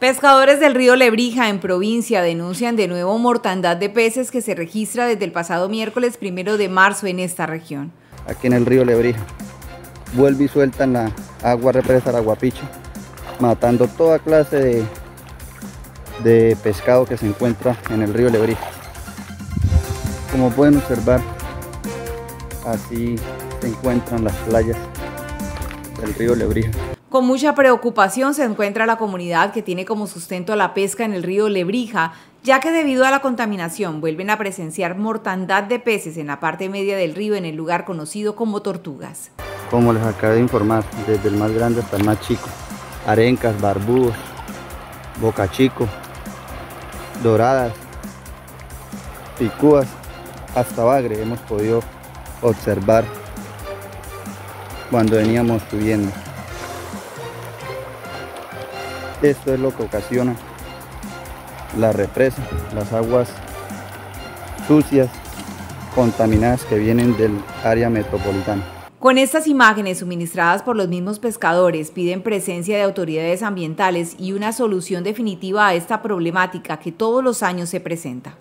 Pescadores del río Lebrija en provincia denuncian de nuevo mortandad de peces que se registra desde el pasado miércoles primero de marzo en esta región. Aquí en el río Lebrija vuelve y suelta en la agua represa Araguapiche, matando toda clase de, de pescado que se encuentra en el río Lebrija. Como pueden observar, así se encuentran las playas del río Lebrija. Con mucha preocupación se encuentra la comunidad que tiene como sustento la pesca en el río Lebrija, ya que debido a la contaminación vuelven a presenciar mortandad de peces en la parte media del río en el lugar conocido como Tortugas. Como les acabé de informar, desde el más grande hasta el más chico, arencas, barbudos, boca chico, doradas, picúas, hasta bagre hemos podido observar cuando veníamos subiendo. Esto es lo que ocasiona la represa, las aguas sucias, contaminadas que vienen del área metropolitana. Con estas imágenes suministradas por los mismos pescadores piden presencia de autoridades ambientales y una solución definitiva a esta problemática que todos los años se presenta.